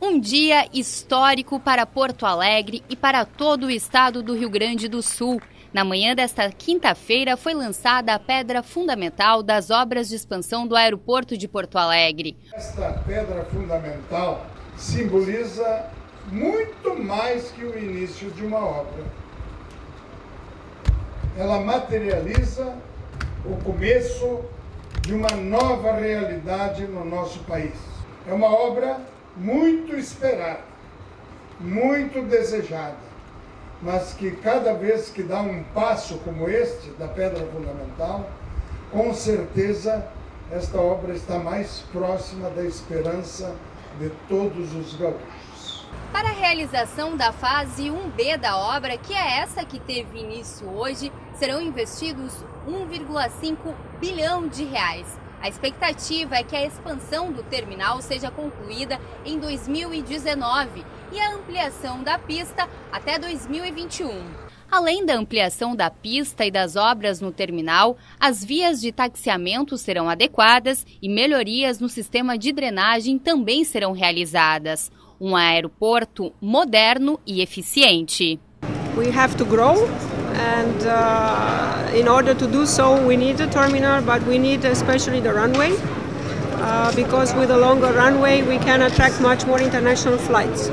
Um dia histórico para Porto Alegre e para todo o estado do Rio Grande do Sul. Na manhã desta quinta-feira foi lançada a pedra fundamental das obras de expansão do aeroporto de Porto Alegre. Esta pedra fundamental simboliza muito mais que o início de uma obra. Ela materializa o começo de uma nova realidade no nosso país. É uma obra muito esperada, muito desejada, mas que cada vez que dá um passo como este, da pedra fundamental, com certeza esta obra está mais próxima da esperança de todos os gaúchos. Para a realização da fase 1B da obra, que é essa que teve início hoje, serão investidos 1,5 bilhão de reais. A expectativa é que a expansão do terminal seja concluída em 2019 e a ampliação da pista até 2021. Além da ampliação da pista e das obras no terminal, as vias de taxiamento serão adequadas e melhorias no sistema de drenagem também serão realizadas. Um aeroporto moderno e eficiente. We have to grow and uh, in order to do so we need a terminal but we need especially the runway uh, because with a longer runway we can attract much more international flights.